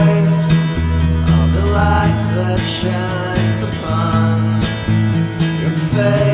of the light that shines upon your face.